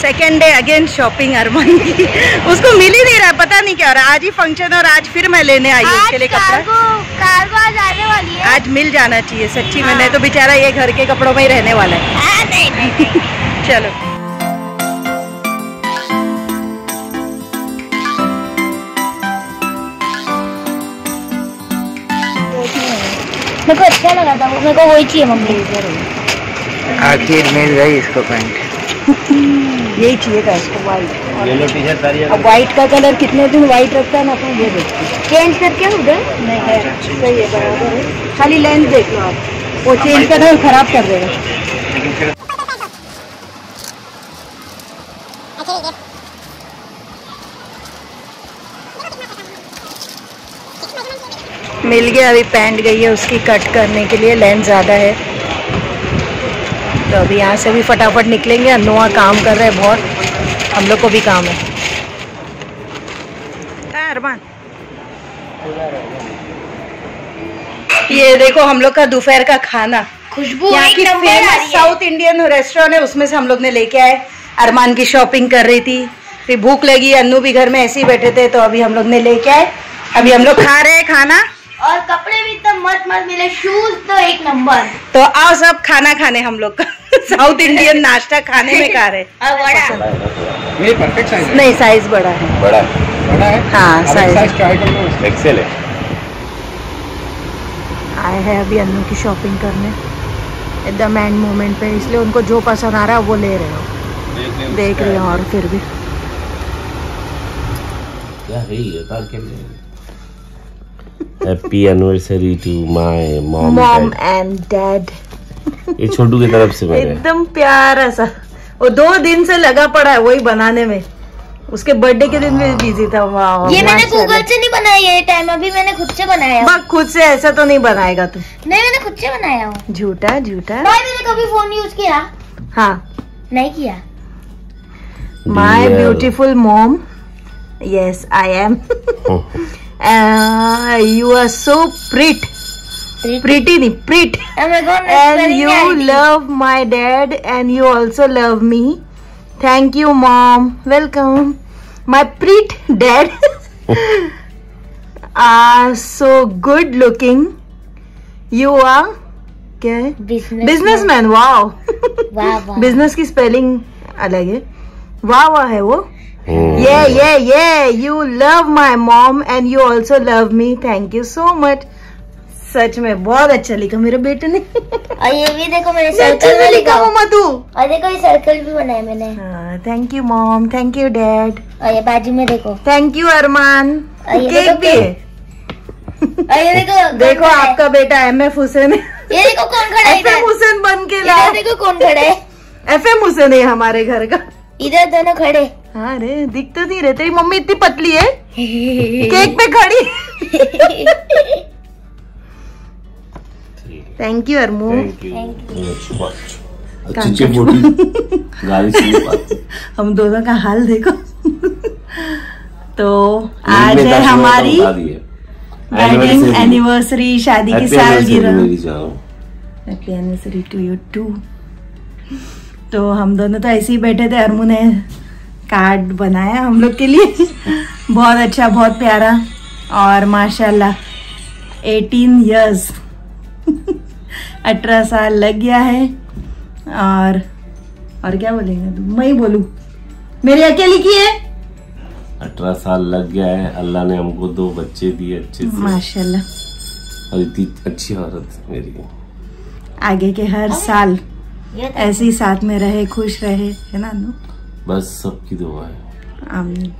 Second day again shopping Arman की उसको मिल ही नहीं रहा पता नहीं क्या हो रहा। आज ही फ़ंक्शन और आज फिर मैं लेने आई हूँ उसके लिए कपड़ा। कार्गो कार्गो आज आने वाली है। आज मिल जाना चाहिए सच्ची में। नहीं तो बेचारा ये घर के कपड़ों में ही रहने वाला है। हाँ, नहीं नहीं चलो। मेरे को अच्छा लगा था मेरे को वही चाहिए मम्मी। आखिर मिल गई इसको पैंट यही चाहिए था इसको व्हाइट येलो टी शर्ट सारी अब व्हाइट का कलर कितने दिन व्हाइट रखता है ना तो ये देखते चेंज करके उधर? नहीं है सही है बराबर है। खाली लेंस देख लो आप। वो चेंज करना खराब कर देगा मिल गया अभी पैंट गई है उसकी कट करने के लिए लेंथ ज़्यादा है। तो अभी यहाँ से भी फटाफट निकलेंगे। अनुआ काम कर रहे हैं बहुत। हम लोग को भी काम है। अरमान। ये देखो हम लोग का दोपहर का खाना। खुशबू यहाँ की फ़ेमस साउथ इंडियन रेस्टोरेंट है। उसमें से हम लोग ने लेके आए। अरमान की शॉपिंग कर रही थी। फिर भूख लगी अन्नू भी घर में ऐसे ही बैठे थे तो अभी हम लोग ने लेके आए। अभी हम लोग खा रहे हैं खाना। और कपड़े भी एकदम मस्त मस्त मिले। शूज़ तो एक नंबर। तो आओ सब खाना खाने हम लोग का। साउथ इंडियन नाश्ता खाने में खा रहे। हैं। और बड़ा ये परफेक्ट साइज़ है। नहीं साइज़ बड़ा है। बड़ा है। बड़ा है? हाँ, अब साइज़ ट्राई कर लो एक्सेल है। आए हैं अभी अन्नू की शॉपिंग करने। एकदम एंड मोमेंट पे इसलिए उनको जो पसंद आ रहा है वो ले रहे हो। देख रहे हो। और फिर भी। क्या है ये? लिए happy anniversary to my mom mom and dad ये छोटू की तरफ़ से एकदम प्यारा सा वो दो दिन से लगा पड़ा है वही बनाने में। उसके बर्थडे के दिन भी बिज़ी था। वाह ये मैंने गूगल से नहीं बनाया ये टाइम अभी मैंने खुद से बनाया। बस खुद से ऐसा तो नहीं बनाएगा तू। नहीं मैंने खुद से बनाया। हूँ झूठा झूठा। भाई मैंने कभी फ़ोन यूज़ किया? हाँ। नहीं किया। My beautiful mom yes I am you are so pretty pretty नहीं प्रिट Oh my God, मैं and spelling you नहीं आ रही। love my dad and you also love me thank you mom welcome my pretty dad are so good looking you are क्या है business businessman wow वाह वाह business की spelling अलग है वाह वाह है वो ये ये ये you love my mom and you also love me thank you so much सच में बहुत अच्छा लिखा मेरे बेटे ने। और ये भी देखो मैंने सर्कल में लिखा मम्मा तू और देखो ये सर्कल भी बनाया मैंने। Thank you mom thank you dad और ये बाजू में देखो। थैंक यू अरमान केक भी है। और ये देखो देखो आपका बेटा एम एफ़ हुसैन है ये देखो कौन खड़ा है एफ़ एम हुसैन बन के लाओ। देखो कौन खड़ा है। एफ़ एम हुसैन है हमारे घर का। इधर दोनों खड़े। हाँ रे दिख तो नहीं रहे तेरी मम्मी इतनी पतली है। केक पे खड़ी। Thank you Armu thank you photo गाड़ी से बात हम दोनों का हाल देखो। तो आज है हमारी वेडिंग एनिवर्सरी शादी की सालगिरह। Happy anniversary to you too तो हम दोनों तो ऐसे ही बैठे थे। अरमू ने कार्ड बनाया हम लोग के लिए। बहुत अच्छा बहुत प्यारा। और माशाल्लाह 18 इयर्स अठारह साल लग गया है। और और क्या बोलेंगे? तुम मैं ही बोलूँ। मेरी अकेली की है? अठारह साल लग गया है। अल्लाह ने हमको दो बच्चे दिए अच्छे से। माशाल्लाह। और इतनी अच्छी औरत मेरी। आगे के हर साल तो ऐसे ही साथ में रहे खुश रहे है ना? बस सबकी दुआ है। आमीन।